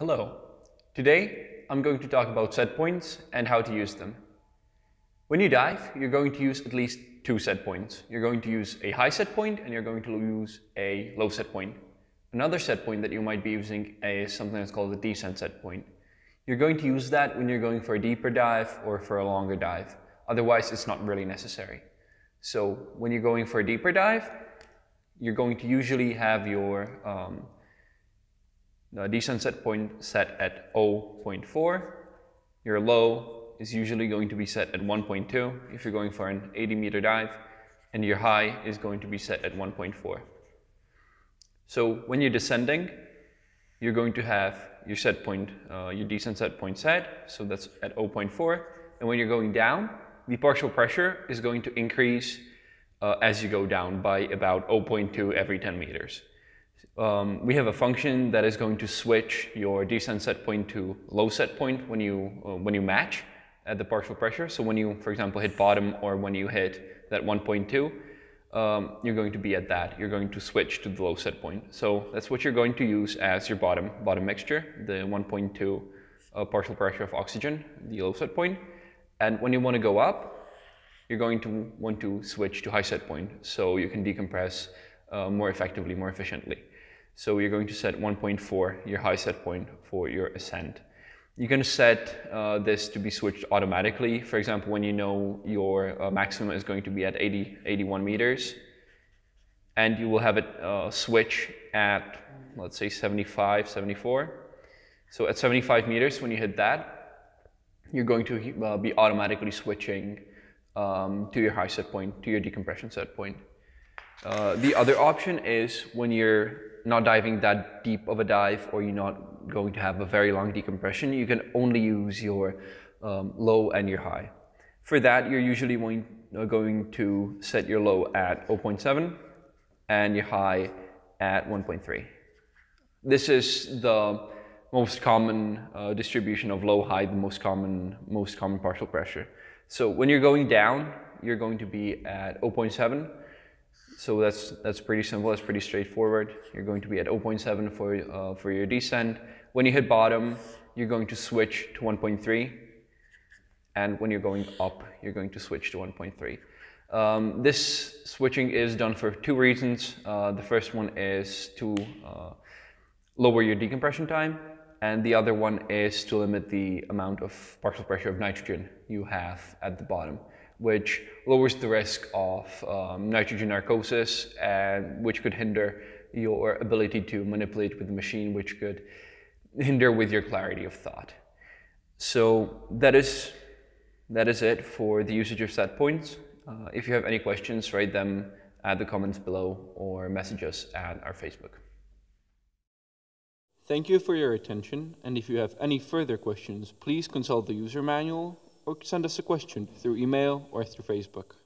Hello. Today, I'm going to talk about set points and how to use them. When you dive, you're going to use at least two set points. You're going to use a high set point and you're going to use a low set point. Another set point that you might be using is something that's called a descent set point. You're going to use that when you're going for a deeper dive or for a longer dive. Otherwise, it's not really necessary. So when you're going for a deeper dive, you're going to usually have your um, descent set point set at 0.4. Your low is usually going to be set at 1.2 if you're going for an 80 meter dive, and your high is going to be set at 1.4. So when you're descending, you're going to have your set point, uh, your descent set point set, so that's at 0.4. And when you're going down, the partial pressure is going to increase uh, as you go down by about 0.2 every 10 meters. Um, we have a function that is going to switch your descent set point to low set point when you, uh, when you match at the partial pressure. So when you, for example, hit bottom or when you hit that 1.2, um, you're going to be at that. You're going to switch to the low set point. So that's what you're going to use as your bottom, bottom mixture, the 1.2 uh, partial pressure of oxygen, the low set point. And when you want to go up, you're going to want to switch to high set point so you can decompress uh, more effectively, more efficiently. So you're going to set 1.4, your high set point for your ascent. You're going to set uh, this to be switched automatically. For example, when you know your uh, maximum is going to be at 80, 81 meters, and you will have it uh, switch at, let's say, 75, 74. So at 75 meters, when you hit that, you're going to uh, be automatically switching um, to your high set point, to your decompression set point. Uh, the other option is when you're not diving that deep of a dive or you're not going to have a very long decompression, you can only use your um, low and your high. For that, you're usually going, uh, going to set your low at 0.7 and your high at 1.3. This is the most common uh, distribution of low high, the most common, most common partial pressure. So when you're going down, you're going to be at 0.7 so that's, that's pretty simple, that's pretty straightforward. You're going to be at 0.7 for, uh, for your descent. When you hit bottom, you're going to switch to 1.3. And when you're going up, you're going to switch to 1.3. Um, this switching is done for two reasons. Uh, the first one is to uh, lower your decompression time, and the other one is to limit the amount of partial pressure of nitrogen you have at the bottom which lowers the risk of um, nitrogen narcosis and which could hinder your ability to manipulate with the machine, which could hinder with your clarity of thought. So that is, that is it for the usage of set points. Uh, if you have any questions, write them at the comments below or message us at our Facebook. Thank you for your attention, and if you have any further questions, please consult the user manual or send us a question through email or through Facebook.